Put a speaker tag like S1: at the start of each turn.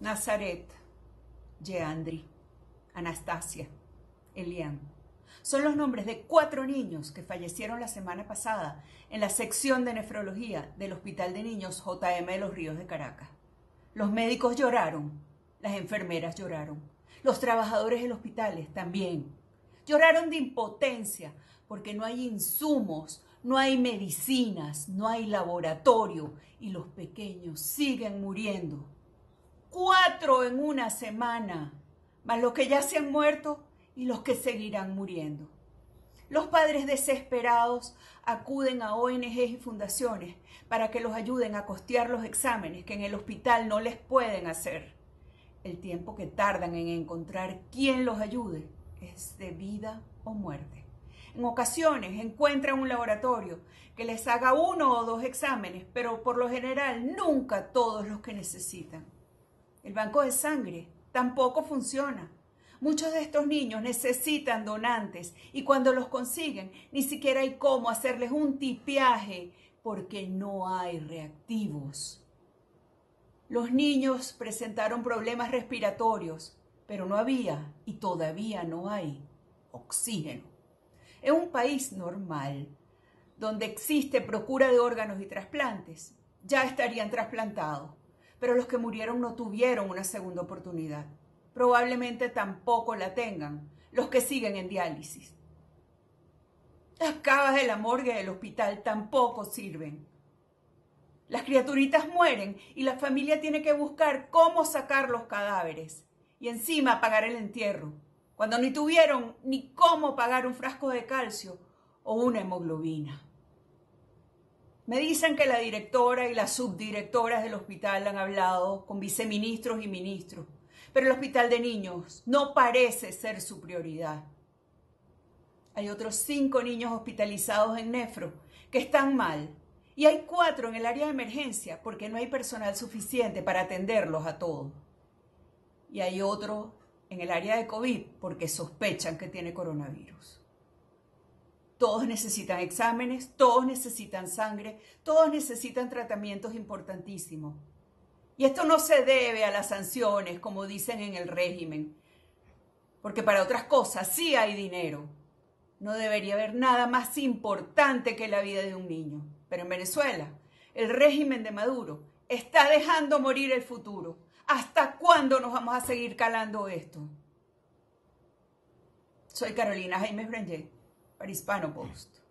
S1: Nazaret, Yeandri, Anastasia, Elian. Son los nombres de cuatro niños que fallecieron la semana pasada en la sección de nefrología del Hospital de Niños JM de los Ríos de Caracas. Los médicos lloraron, las enfermeras lloraron, los trabajadores del hospital también. Lloraron de impotencia porque no hay insumos, no hay medicinas, no hay laboratorio y los pequeños siguen muriendo cuatro en una semana, más los que ya se han muerto y los que seguirán muriendo. Los padres desesperados acuden a ONGs y fundaciones para que los ayuden a costear los exámenes que en el hospital no les pueden hacer. El tiempo que tardan en encontrar quién los ayude es de vida o muerte. En ocasiones encuentran un laboratorio que les haga uno o dos exámenes, pero por lo general nunca todos los que necesitan. El banco de sangre tampoco funciona. Muchos de estos niños necesitan donantes y cuando los consiguen ni siquiera hay cómo hacerles un tipiaje porque no hay reactivos. Los niños presentaron problemas respiratorios, pero no había y todavía no hay oxígeno. En un país normal, donde existe procura de órganos y trasplantes, ya estarían trasplantados pero los que murieron no tuvieron una segunda oportunidad. Probablemente tampoco la tengan los que siguen en diálisis. Las cavas de la morgue del hospital tampoco sirven. Las criaturitas mueren y la familia tiene que buscar cómo sacar los cadáveres y encima pagar el entierro, cuando ni tuvieron ni cómo pagar un frasco de calcio o una hemoglobina. Me dicen que la directora y las subdirectoras del hospital han hablado con viceministros y ministros, pero el hospital de niños no parece ser su prioridad. Hay otros cinco niños hospitalizados en nefro que están mal y hay cuatro en el área de emergencia porque no hay personal suficiente para atenderlos a todos. Y hay otro en el área de COVID porque sospechan que tiene coronavirus. Todos necesitan exámenes, todos necesitan sangre, todos necesitan tratamientos importantísimos. Y esto no se debe a las sanciones, como dicen en el régimen, porque para otras cosas sí hay dinero. No debería haber nada más importante que la vida de un niño. Pero en Venezuela, el régimen de Maduro está dejando morir el futuro. ¿Hasta cuándo nos vamos a seguir calando esto? Soy Carolina Jaime Brenger para Hispano Post.